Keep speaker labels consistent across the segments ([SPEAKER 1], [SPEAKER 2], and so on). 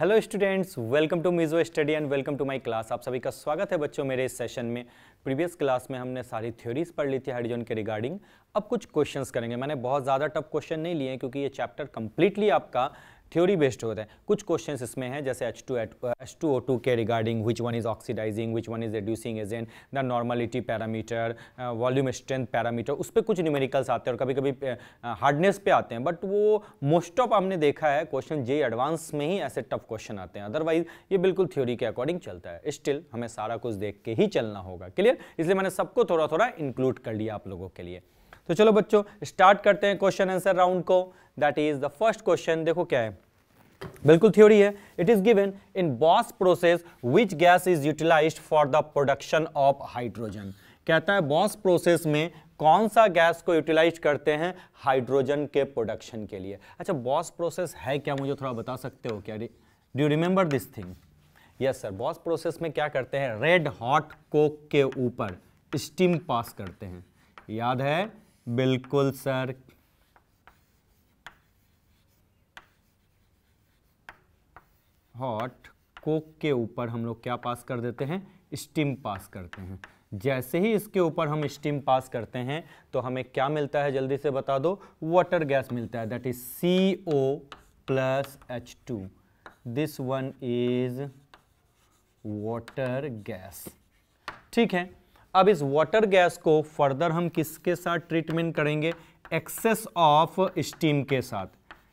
[SPEAKER 1] Hello students welcome to Mizo study and welcome to my class आप सभी का स्वागत है बच्चों मेरे इस सेशन में। प्रीवियस क्लास में हमने सारी थ्योरीज पढ़ ली थी हाइड्रोजन के रिगार्डिंग अब कुछ क्वेश्चंस करेंगे। मैंने बहुत ज़्यादा टफ क्वेश्चन नहीं लिए क्योंकि ये चैप्टर कम्प्लीटली आपका थ्योरी बेस्ड होता है। कुछ क्वेश्चन इसमें हैं, जैसे H two H two O two के regarding which one is oxidising which one is reducing agent the normality parameter volume strength parameter उस पर कुछ न्यूमेरिकल्स आते हैं और कभी कभी हार्डनेस पे आते हैं। बट वो मोस्ट ऑफ़ हमने देखा है क्वेश्चन जे एडवांस में ही ऐसे टफ क्वेश्चन आते हैं। अदरवाइज़ ये बिल्कुल थ्योरी के अकॉर्डिंग चलता है। स्टिल हमें सारा कुछ देख के ही चलना होगा। क्लियर इसलिए मैंने सबको थोड़ा थोड़ा इंक्लूड कर लिया आप लोगों के लिए। तो चलो बच्चों स्टार्ट करते हैं क्वेश्चन आंसर राउंड को। That is the first question देखो क्या है। बिल्कुल थ्योरी है। It is given in Bosch process which gas is utilise for the production of hydrogen कहता है बॉस प्रोसेस में कौन सा गैस को यूटिलाइज करते हैं हाइड्रोजन के प्रोडक्शन के लिए। अच्छा बॉस प्रोसेस है क्या? मुझे थोड़ा बता सकते हो क्या? Do remember this thing yes sir Bosch process में क्या करते हैं? रेड हॉट कोक के ऊपर स्टीम पास करते हैं। याद है? बिल्कुल सर। हॉट कोक के ऊपर हम लोग क्या पास कर देते हैं? स्टीम पास करते हैं। जैसे ही इसके ऊपर हम स्टीम पास करते हैं तो हमें क्या मिलता है जल्दी से बता दो? वाटर गैस मिलता है that is C O plus H two this one is water gas ठीक है? अब इस वाटर गैस को फर्दर हम किसके साथ ट्रीटमेंट करेंगे? एक्सेस ऑफ़ स्टीम के साथ।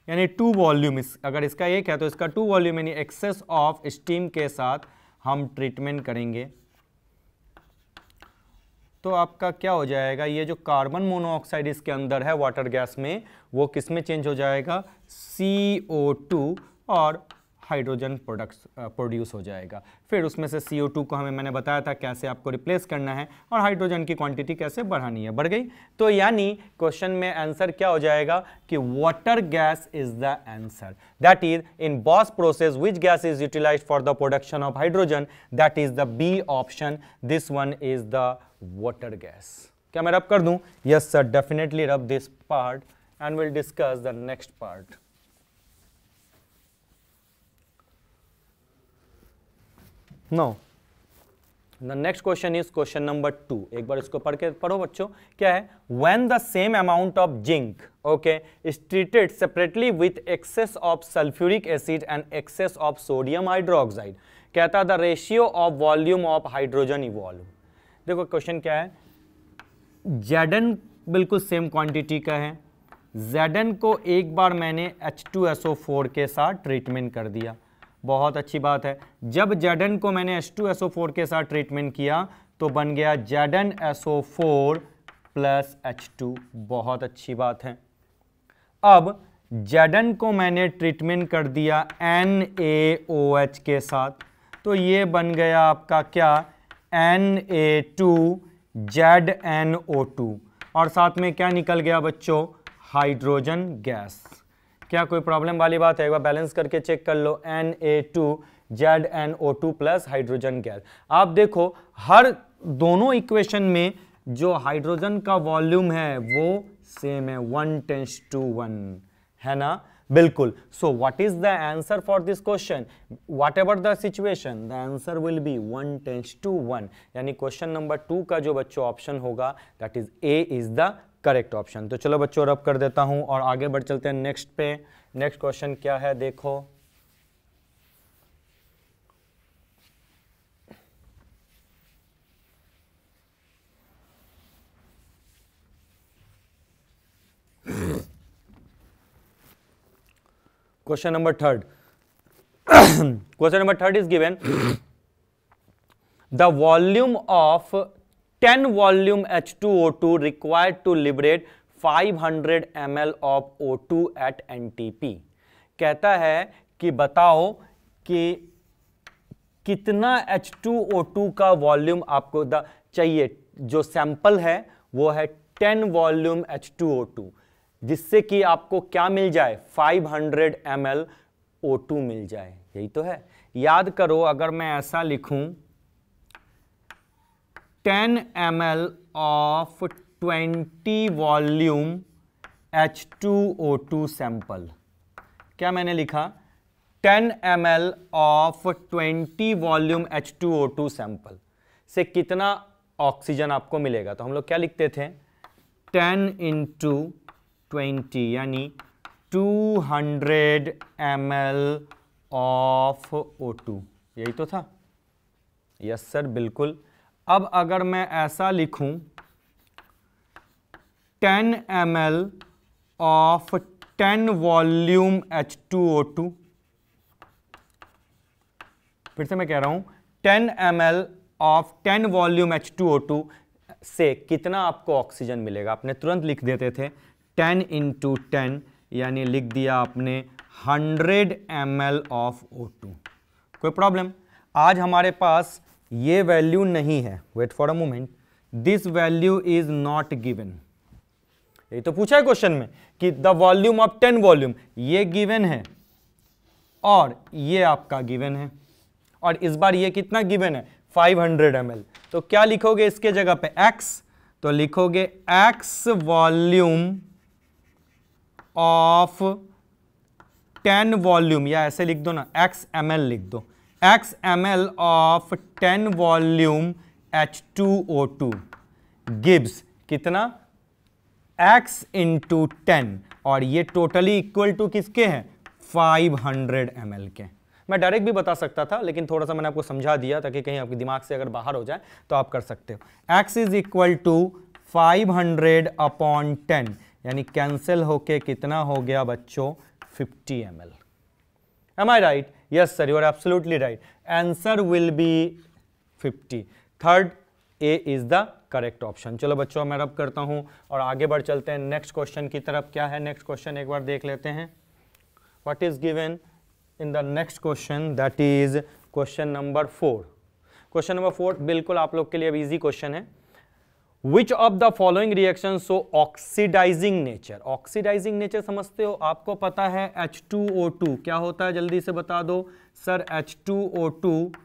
[SPEAKER 1] यानी टू वॉल्यूम इस, अगर इसका एक है तो इसका टू वॉल्यूम यानी एक्सेस ऑफ़ स्टीम के साथ हम ट्रीटमेंट करेंगे। तो आपका क्या हो जाएगा? ये जो कार्बन मोनोऑक्साइड इसके अंदर है वाटर गैस में, वो किसमें चेंज हो जाएगा? CO2 और हाइड्रोजन प्रोडक्ट्स प्रोड्यूस हो जाएगा। फिर उसमें से CO2 को हमें मैंने बताया था कैसे आपको रिप्लेस करना है और हाइड्रोजन की क्वांटिटी कैसे बढ़ानी है, बढ़ गई। तो यानी क्वेश्चन में आंसर क्या हो जाएगा कि water gas is the answer that is in Bosch process which gas is utilise for the production of hydrogen that is the B option this one is the water gas क्या मैं rub कर दूँ? Yes sir definitely rub this part and will discuss the next part no the next question is question number two एक बार इसको पढ़ के पढ़ो बच्चों। क्या है? When the same amount of zinc okay is treated separately with excess of sulphuric acid and excess of sodium hydroxide कहता है the ratio of volume of hydrogen evolve देखो क्वेश्चन क्या है? जेडन बिल्कुल सेम क्वांटिटी का है। Jadon को एक बार मैंने H2SO4 के साथ ट्रीटमेंट कर दिया। बहुत अच्छी बात है। जब जेडन को मैंने H2SO4 के साथ ट्रीटमेंट किया तो बन गया जेडन SO4 प्लस H2 बहुत अच्छी बात है। अब जेडन को मैंने ट्रीटमेंट कर दिया NaOH के साथ। तो ये बन गया आपका क्या? Na2 ZnO2 और साथ में क्या निकल गया बच्चों? Hydrogen gas. क्या कोई प्रॉब्लम वाली बात है? एक बार बैलेंस करके चेक कर लो N A two Z N O two plus hydrogen gas आप देखो, हर दोनों इक्वेशन में जो हाइड्रोजन का वॉल्यूम है, वो सेम है. वन टेंस टू वन है ना? बिल्कुल. So what is the answer for this question what the situation the answer will be one tense to one यानी क्वेश्चन नंबर टू का जो बच्चों ऑप्शन होगा that is A is the correct option. तो चलो बच्चों रब कर देता हूँ और आगे बढ़ चलते हैं नेक्स्ट पे। नेक्स्ट क्वेश्चन क्या है, देखो। Question number third. Question number third is given the volume of 10 volume H2O2 required to liberate 500 ml of O2 at NTP कहता है कि बताओ कि कितना H2O2 का वॉल्यूम आपको चाहिए। जो सैंपल है, वो है 10 वॉल्यूम H2O2 जिससे कि आपको क्या मिल जाए? 500 ml O2 मिल जाए। यही तो है। याद करो, अगर मैं ऐसा लिखूं 10 ml of 20 volume H2O2 sample क्या मैंने लिखा? 10 M L of 20 volume H2O2 sample से कितना ऑक्सीजन आपको मिलेगा? तो हम लोग क्या लिखते थे? 10 इंटू ट्वेंटी यानी 200 hundred M L of O यही तो था? यस सर बिल्कुल। अब अगर मैं ऐसा लिखूं 10 M L of 10 volume H2O2 फिर से मैं कह रहा हूँ 10 M L of 10 volume H2O2 से कितना आपको ऑक्सीजन मिलेगा? आपने तुरंत लिख देते थे 10 इंटू टेन, यानी लिख दिया आपने 100 M L of O two कोई प्रॉब्लम? आज हमारे पास ये वैल्यू नहीं है। Wait for a moment this value is not given ये तो पूछा है क्वेश्चन में कि the volume of ten volume ये गिवन है और ये आपका गिवन है। और इस बार ये कितना गिवन है? 500 हंड्रेड तो क्या लिखोगे इसके जगह पे? X तो लिखोगे x वॉल्यूम ऑफ़ 10 वॉल्यूम या ऐसे लिख दो ना, x ml लिख दो। X L of ten volume H2O2 gives कितना? X इंटू टेन और ये टोटली इक्वल टू किसके हैं? 500 हंड्रेड के. मैं डायरेक्ट भी बता सकता था, लेकिन थोड़ा सा मैंने आपको समझा दिया ताकि कहीं आपके दिमाग से अगर बाहर हो जाए तो आप कर सकते हो। X is equal to 500 hundred upon ten यानी कैंसिल होके कितना हो गया बच्चों? 50 M L am I right yes sir you are absolutely right answer will be 50 third A is the correct option चलो बच्चों, मैं रब करता हूँ और आगे बढ़ चलते हैं। नेक्स्ट क्वेश्चन की तरफ़ क्या है? नेक्स्ट क्वेश्चन एक बार देख लेते हैं। व्हाट इज़ गिवन in the next question? That is question number four question number four बिल्कुल आप लोग के लिए अब इजी क्वेश्चन है। Which of the following reaction so oxidising nature oxidising nature समझते हो? आपको पता है H2O2 क्या होता है? जल्दी से बता दो। सर H2O2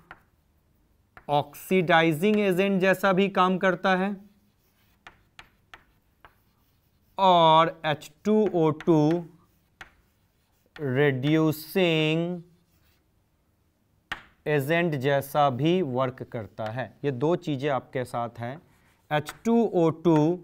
[SPEAKER 1] ऑक्सीडाइजिंग एजेंट जैसा भी काम करता है। और H2O2 reducing एजेंट जैसा भी वर्क करता है। ये दो चीज़ें आपके साथ हैं। H2O2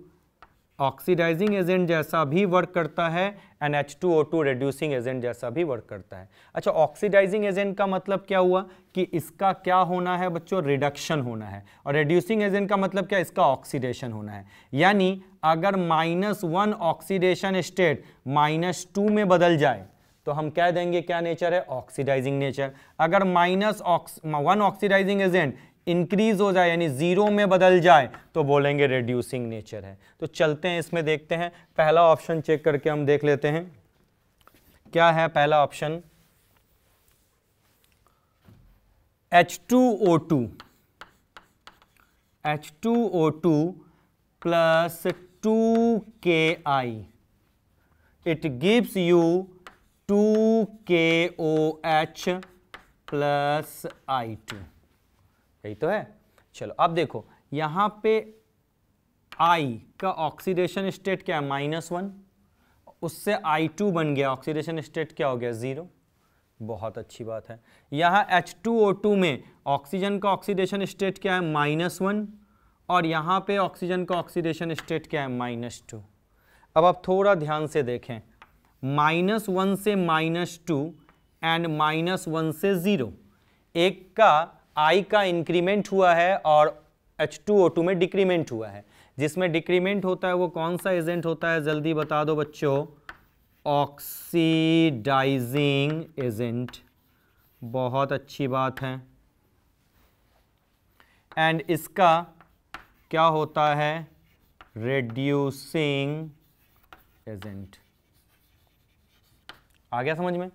[SPEAKER 1] ऑक्सीडाइजिंग एजेंट जैसा भी वर्क करता है एंड H2O2 रिड्यूसिंग एजेंट जैसा भी वर्क करता है। अच्छा ऑक्सीडाइजिंग एजेंट का मतलब क्या हुआ? कि इसका क्या होना है बच्चों? रिडक्शन होना है। और रिड्यूसिंग एजेंट का मतलब क्या? इसका ऑक्सीडेशन होना है। यानी अगर minus one oxidation state minus two में बदल जाए तो हम कह देंगे? क्या नेचर है? ऑक्सीडाइजिंग नेचर अगर minus ox one oxidising agent increase हो जाए, यानी ज़ीरो में बदल जाए तो बोलेंगे रिड्यूसिंग नेचर है। तो चलते हैं, इसमें देखते हैं। पहला ऑप्शन चेक करके हम देख लेते हैं। क्या है पहला option H2O2 H2O2 plus 2Ki it gives you two K O H plus I two यही तो है। चलो, अब देखो, यहाँ पे आई का ऑक्सीडेशन स्टेट क्या है? माइनस वन उससे आई टू बन गया। ऑक्सीडेशन स्टेट क्या हो गया? ज़ीरो बहुत अच्छी बात है। यहाँ टू में ऑक्सीजन का ऑक्सीडेशन स्टेट क्या है? माइनस वन और यहाँ पे ऑक्सीजन का ऑक्सीडेशन स्टेट क्या है? माइनस टू अब आप थोड़ा ध्यान से देखें। माइनस वन से minus two and minus one से ज़ीरो एक का आई का इंक्रीमेंट हुआ है और एच टू ओ टू में डिक्रीमेंट हुआ है। जिसमें डिक्रीमेंट होता है वो कौन सा एजेंट होता है? जल्दी बता दो बच्चों। ऑक्सीडाइजिंग एजेंट बहुत अच्छी बात है। एंड इसका क्या होता है? रेड्यूसिंग एजेंट आ गया समझ में?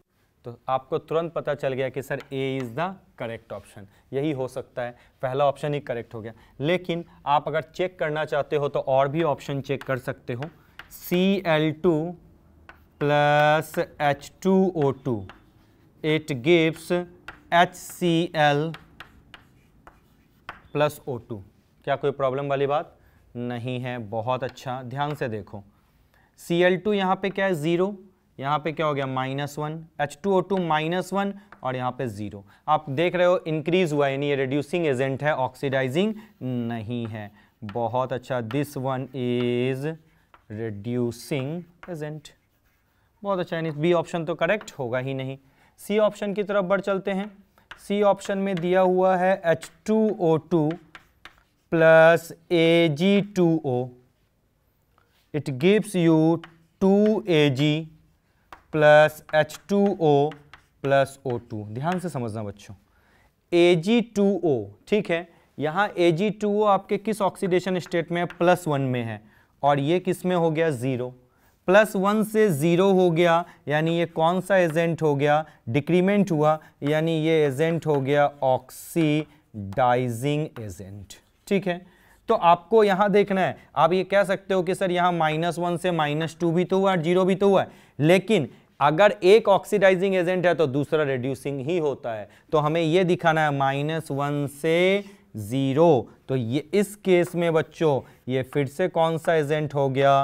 [SPEAKER 1] तो आपको तुरंत पता चल गया कि sir A is the correct option यही हो सकता है। पहला ऑप्शन ही करेक्ट हो गया। लेकिन आप अगर चेक करना चाहते हो तो और भी ऑप्शन चेक कर सकते हो। C L two plus H two O two it gives H C L plus O two क्या कोई प्रॉब्लम वाली बात? नहीं है। बहुत अच्छा। ध्यान से देखो। सी एल टू यहाँ पर क्या है? ज़ीरो यहाँ पे क्या हो गया? Minus one H two O two minus one और यहाँ पे ज़ीरो। आप देख रहे हो इंक्रीज हुआ यानी ये रिड्यूसिंग एजेंट है ऑक्सीडाइजिंग नहीं है। बहुत अच्छा this one is reducing agent बहुत अच्छा यानी बी ऑप्शन तो करेक्ट होगा ही नहीं। सी ऑप्शन की तरफ़ बढ़ चलते हैं। सी ऑप्शन में दिया हुआ है H two O two plus A G two O it gives you two A G plus H two O plus O two ध्यान से समझना बच्चों। ए जी टू ओ ठीक है? यहाँ ए जी टू ओ आपके किस ऑक्सीडेशन स्टेट में है? प्लस वन में है। और ये किसमें हो गया? ज़ीरो प्लस वन से ज़ीरो हो गया, यानी ये कौन सा एजेंट हो गया? डिक्रीमेंट हुआ, यानी ये एजेंट हो गया ऑक्सीडाइजिंग एजेंट ठीक है? तो आपको यहाँ देखना है। आप ये कह सकते हो कि सर यहाँ माइनस वन से माइनस टू भी तो हुआ ज़ीरो भी तो हुआ। लेकिन अगर एक ऑक्सीडाइजिंग एजेंट है तो दूसरा रिड्यूसिंग ही होता है। तो हमें ये दिखाना है माइनस वन से ज़ीरो। तो ये इस केस में बच्चों, ये फिर से कौन सा एजेंट हो गया?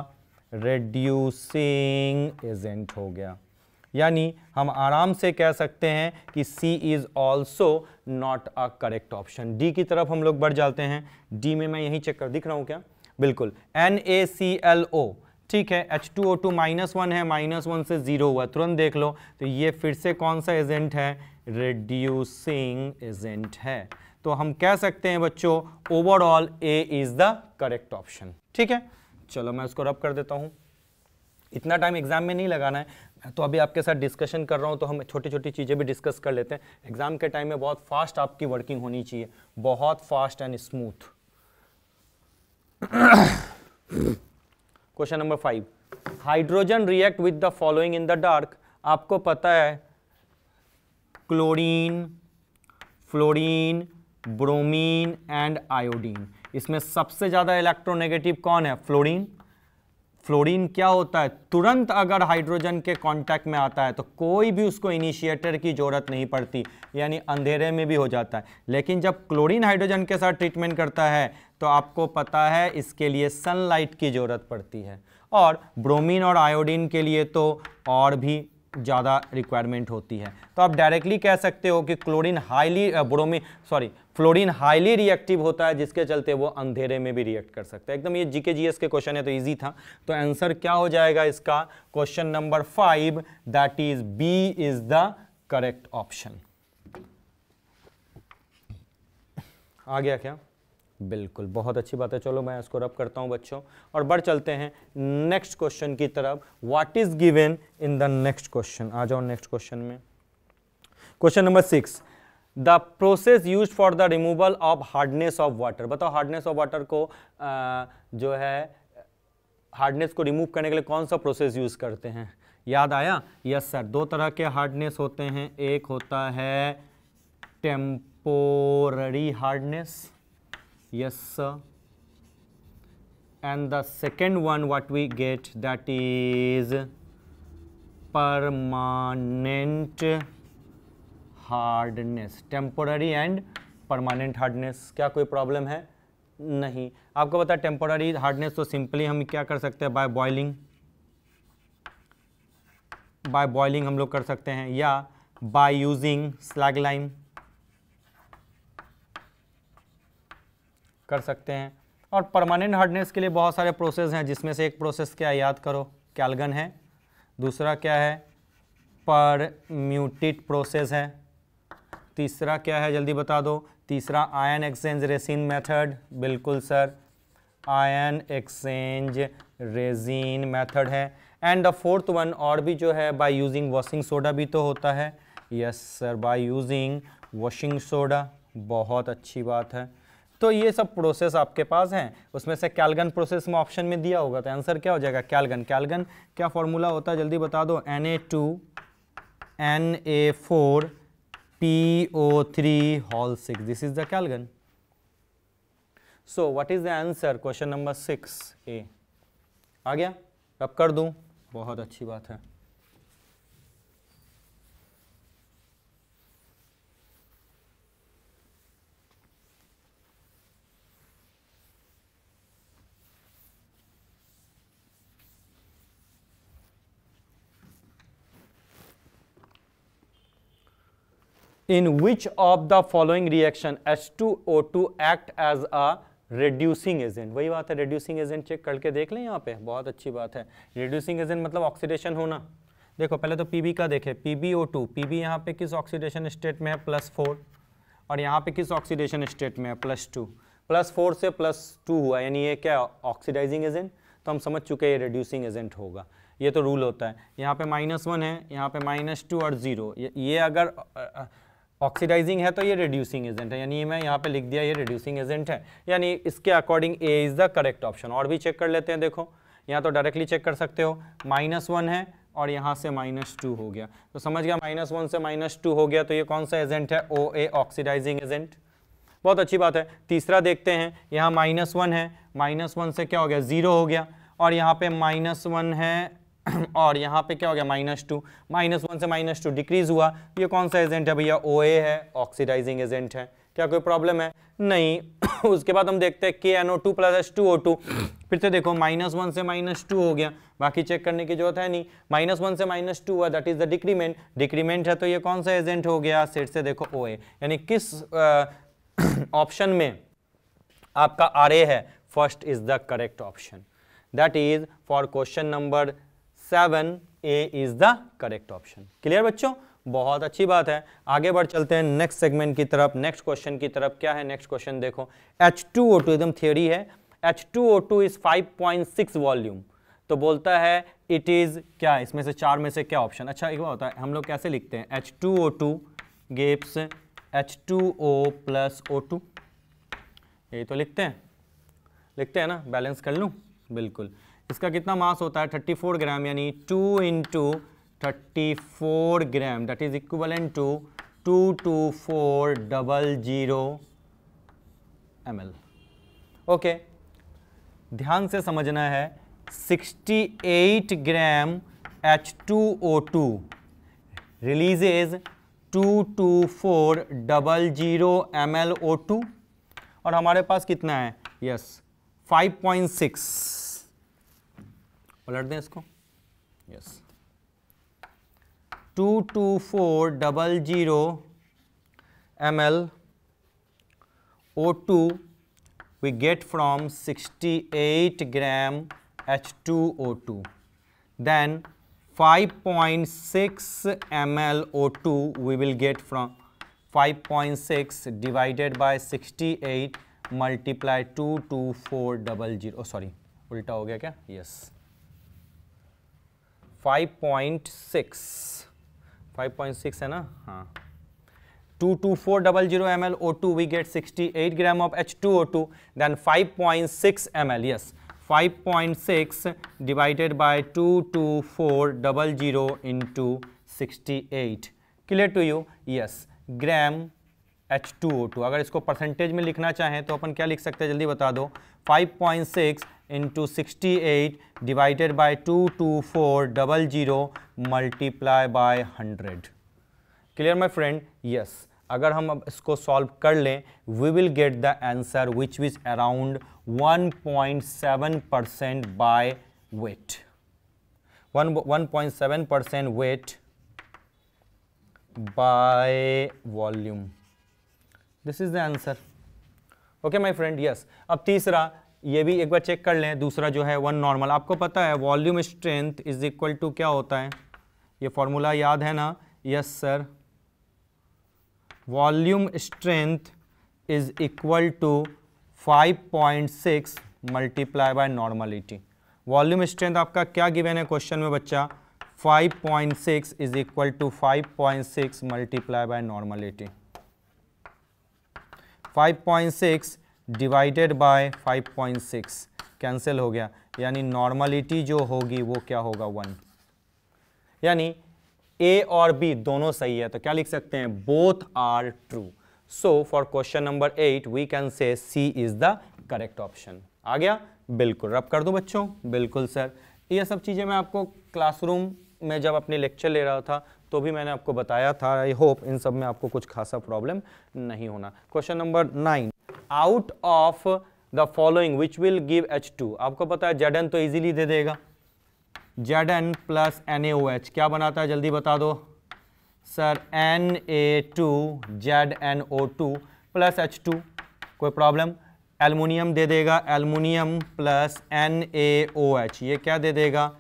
[SPEAKER 1] रेड्यूसिंग एजेंट हो गया। यानी हम आराम से कह सकते हैं कि C is also not a correct option D की तरफ़ हम लोग बढ़ जाते हैं। डी में मैं यही चेक कर, दिख रहा हूँ क्या? बिल्कुल। N A C L O ठीक है H two O two minus one है माइनस वन से ज़ीरो हुआ, तुरंत देख लो। तो ये फिर से कौन सा एजेंट है? रिड्यूसिंग एजेंट है। तो हम कह सकते हैं बच्चों overall A is the correct option ठीक है? चलो मैं उसको रब कर देता हूँ। इतना टाइम एग्ज़ाम में नहीं लगाना है। तो अभी आपके साथ डिस्कशन कर रहा हूँ तो हम छोटी छोटी चीज़ें भी डिस्कस कर लेते हैं। एग्ज़ाम के टाइम में बहुत फास्ट आपकी वर्किंग होनी चाहिए। बहुत fast and smooth question number five. Hydrogen react with the following in the dark आपको पता है, chlorine, fluorine, bromine and iodine इसमें सबसे ज़्यादा इलेक्ट्रोनेगेटिव कौन है? फ्लोरीन। फ्लोरीन क्या होता है? तुरंत अगर हाइड्रोजन के कांटेक्ट में आता है तो कोई भी उसको इनिशिएटर की ज़रूरत नहीं पड़ती, यानी अंधेरे में भी हो जाता है। लेकिन जब क्लोरीन हाइड्रोजन के साथ ट्रीटमेंट करता है तो आपको पता है इसके लिए सनलाइट की ज़रूरत पड़ती है। और ब्रोमीन और आयोडीन के लिए तो और भी ज़्यादा रिक्वायरमेंट होती है। तो आप डायरेक्टली कह सकते हो कि chlorine highly bromine sorry fluorine highly reactive होता है, जिसके चलते वो अंधेरे में भी रिएक्ट कर सकता है। एकदम ये जीके जीएस के क्वेश्चन है तो इजी था। तो आंसर क्या हो जाएगा इसका? Question number five that is B is the correct option आ गया क्या? बिल्कुल, बहुत अच्छी बात है। चलो मैं इसको रब करता हूँ बच्चों। और बढ़ चलते हैं नेक्स्ट क्वेश्चन की तरफ़। What is given in the next question आ जाओ नेक्स्ट क्वेश्चन में। Question number six the process use for the removal of hardness of water बताओ हार्डनेस ऑफ़ वाटर को आ, जो है हार्डनेस को रिमूव करने के लिए कौन सा प्रोसेस यूज़ करते हैं? याद आया? यस सर दो तरह के हार्डनेस होते हैं। एक होता है temporary hardness yes sir and the second one what we get that is permanent hardness temporary and permanent hardness क्या कोई प्रॉब्लम है? नहीं। आपको पता है टेम्पोररी हार्डनेस तो सिंपली हम क्या कर सकते हैं? बाय बॉइलिंग बाय बॉइलिंग हम लोग कर सकते हैं। या बाय यूजिंग स्लैग लाइम कर सकते हैं। और परमानेंट हार्डनेस के लिए बहुत सारे प्रोसेस हैं, जिसमें से एक प्रोसेस क्या याद करो कैलगन है। दूसरा क्या है? पर म्यूटिट प्रोसेस है। तीसरा क्या है? जल्दी बता दो। तीसरा आयन एक्सचेंज रेसिन मेथड बिल्कुल sir ion exchange resin method है। एंड द फोर्थ वन और भी जो है बाय यूजिंग वॉशिंग सोडा भी तो होता है। Yes sir by using washing soda बहुत अच्छी बात है। तो ये सब प्रोसेस आपके पास हैं। उसमें से कैलगन प्रोसेस में ऑप्शन में दिया होगा तो आंसर क्या हो जाएगा? कैलगन कैलगन क्या फॉर्मूला होता है? जल्दी बता दो। N A two N A four P O three This is the Calgon. So what is the answer? Question number question number six A आ गया अब कर दूँ बहुत अच्छी बात है in which of the following reaction H2O2 act as a reducing agent वही बात है रिड्यूसिंग एजेंट चेक करके देख लें यहाँ पे बहुत अच्छी बात है। रिड्यूसिंग एजेंट मतलब ऑक्सीडेशन होना। देखो पहले तो पीबी का देखें PbO2 पीबी यहाँ पे किस ऑक्सीडेशन स्टेट में है? प्लस फोर और यहाँ पे किस ऑक्सीडेशन स्टेट में है? प्लस टू प्लस फोर से प्लस टू हुआ यानी ये क्या ऑक्सीडाइजिंग एजेंट तो हम समझ चुके हैं ये रिड्यूसिंग एजेंट होगा। ये तो रूल होता है। यहाँ पे माइनस वन है यहाँ पे माइनस टू और ज़ीरो ये, ये अगर ऑक्सीडाइजिंग है तो ये रिड्यूसिंग एजेंट है, यानी मैं यहाँ पे लिख दिया, ये रिड्यूसिंग एजेंट है। यानी इसके according A is the correct option और भी चेक कर लेते हैं, देखो। यहाँ तो डायरेक्टली चेक कर सकते हो। माइनस वन है और यहाँ से माइनस टू हो गया। तो समझ गया माइनस वन से माइनस टू हो गया तो ये कौन सा एजेंट है? ओ ए ऑक्सीडाइजिंग एजेंट बहुत अच्छी बात है। तीसरा देखते हैं। यहाँ माइनस वन है। माइनस वन से क्या हो गया? ज़ीरो हो गया। और यहाँ पे माइनस वन है और यहाँ पे क्या हो गया? माइनस टू माइनस वन से माइनस टू डिक्रीज हुआ। ये कौन सा एजेंट है भैया? ओ ए है। ऑक्सीडाइजिंग एजेंट है। क्या कोई प्रॉब्लम है? नहीं। उसके बाद हम देखते हैं के N O two plus S two O two फिर से देखो माइनस वन से माइनस टू हो गया। बाकी चेक करने की ज़रूरत है नहीं। माइनस वन से माइनस टू हुआ। That is the decrement decrement है तो ये कौन सा एजेंट हो गया? सेट से देखो ओ ए यानी किस ऑप्शन में आपका आर ए है? First is the correct option that is for question number seven A is the correct option. Clear बच्चों? बहुत अच्छी बात है। आगे बढ़ चलते हैं नेक्स्ट सेगमेंट की तरफ़। नेक्स्ट क्वेश्चन की तरफ़। क्या है नेक्स्ट क्वेश्चन देखो H2O2 एकदम थियोरी है। H2O2 इज़ 5.6 वॉल्यूम तो बोलता है इट इज़ क्या इसमें से चार में से क्या ऑप्शन अच्छा एक बात होता है हम लोग कैसे लिखते हैं? H two O two gives H two O plus O two यही तो लिखते हैं। लिखते हैं ना? बैलेंस कर लूँ? बिल्कुल। इसका कितना मास होता है? 34 ग्राम, यानी 2 into thirty gram that is equivalent to two two four double zero M okay ध्यान से समझना है 68 gram H2O2 releases 224 double zero M two और हमारे पास कितना है? यस पॉइंट सिक्स पलट दें इसको। Yes two two four double zero M L O two we get from sixty eight gram H two O two then five point six M L O two we will get from five point six divided by sixty eight multiply two two four double zero sorry उल्टा हो गया क्या? Yes yes. 5.6 है ना? हाँ। Two two four double zero M L O two we get sixty eight gram of H two O two then five point six M L yes five point six divided by two two four double zero in sixty eight clear to you yes gram H two O two अगर इसको percentage में लिखना चाहें तो अपन क्या लिख सकते हैं? जल्दी बता दो। Five point six into 68 divided by 22400 multiply by 100 clear, my friend? Yes. अगर हम अब इसको सॉल्व कर लें we will get the answer which is around 1.7 percent by weight 1.7 percent weight by volume this is the answer okay my friend yes अब तीसरा ये भी एक बार चेक कर लें, दूसरा जो है वन नॉर्मल आपको पता है volume strength is equal to क्या होता है? ये फॉर्मूला याद है ना? Yes sir volume strength is equal to 5.6 multiply by normality volume strength आपका क्या गिवन है क्वेश्चन में बच्चा? 5.6 is equal to 5.6 multiply by normality 5.6 divided by 5.6 cancel हो गया। यानी नॉर्मलिटी जो होगी, वो क्या होगा? वन यानी ए और बी दोनों सही है तो क्या लिख सकते हैं? Both are true so for question number eight we can say C is the correct option आ गया? बिल्कुल। रब कर दो बच्चों? बिल्कुल सर ये सब चीज़ें मैं आपको क्लासरूम में जब अपने लेक्चर ले रहा था तो भी मैंने आपको बताया था। आई होप इन सब में आपको कुछ खासा प्रॉब्लम नहीं होना। Question number nine out of the following which will give H two आपको पता है जेड एन तो इजीली दे देगा। Z N plus N A O H क्या बनाता है? जल्दी बता दो। Sir N A two Z N O two plus H two कोई प्रॉब्लम एलमिनियम दे देगा। Aluminium plus N A O H ये क्या दे देगा?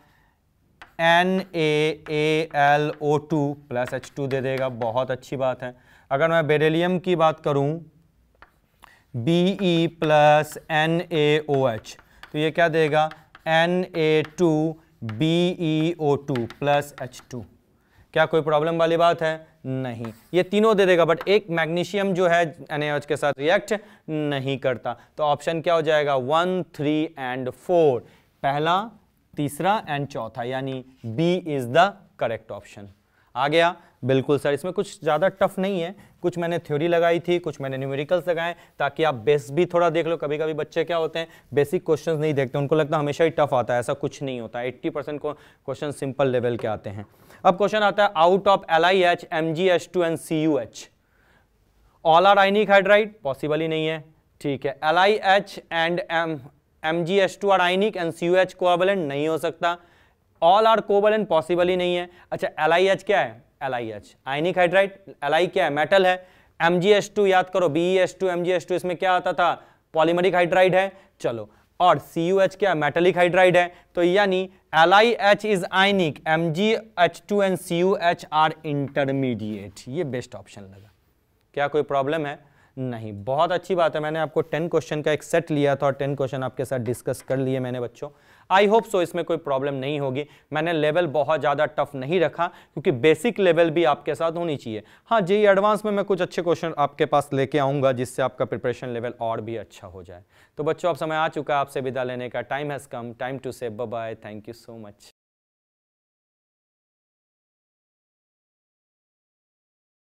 [SPEAKER 1] N A L O two plus H two दे देगा। बहुत अच्छी बात है। अगर मैं बेरेलियम की बात करूँ B E plus N A O H तो ये क्या देगा? N A two B E O two plus H two क्या कोई प्रॉब्लम वाली बात है? नहीं। ये तीनों दे देगा बट एक मैग्नीशियम जो है एन के साथ रिएक्ट नहीं करता। तो ऑप्शन क्या हो जाएगा? वन थ्री एंड फोर पहला, तीसरा एंड चौथा, यानी B is the correct option आ गया। बिल्कुल सर, इसमें कुछ ज़्यादा टफ नहीं है। कुछ मैंने थ्योरी लगाई थी, कुछ मैंने न्यूमेरिकल्स लगाए ताकि आप बेस भी थोड़ा देख लो। कभी कभी बच्चे क्या होते हैं बेसिक क्वेश्चंस नहीं देखते, उनको लगता हमेशा ही टफ आता है, ऐसा कुछ नहीं होता। Eighty percent question simple level के आते हैं। अब क्वेश्चन आता है out of L I H M G H two and C U H all are ionic hydride possible ही नहीं है। ठीक है। L I H and M M G H two are ionic and C U H covalent नहीं हो सकता। All are covalent possible ही नहीं है। अच्छा एल क्या है? एल आइनिक हाइड्राइड एल क्या है? मेटल है। एम याद करो बी एच टू एम इसमें क्या आता था? पॉलीमरिक हाइड्राइड है। चलो, और सी यू एच क्या मेटेलिक हाइड्राइड है। तो यानी L I H is ionic M G H two and C U H are intermediate ये बेस्ट ऑप्शन लगा। क्या कोई प्रॉब्लम है? नहीं। बहुत अच्छी बात है। मैंने आपको टेन क्वेश्चन का एक सेट लिया था और टेन क्वेश्चन आपके साथ डिस्कस कर लिए मैंने बच्चों। आई होप सो इसमें कोई प्रॉब्लम नहीं होगी। मैंने लेवल बहुत ज़्यादा टफ नहीं रखा, क्योंकि बेसिक लेवल भी आपके साथ होनी चाहिए। हाँ जी एडवांस में मैं कुछ अच्छे क्वेश्चन आपके पास लेके आऊँगा, जिससे आपका प्रिपरेशन लेवल और भी अच्छा हो जाए। तो बच्चों, अब समय आ चुका है, आपसे विदा लेने का। Time has come time to say bye thank you so much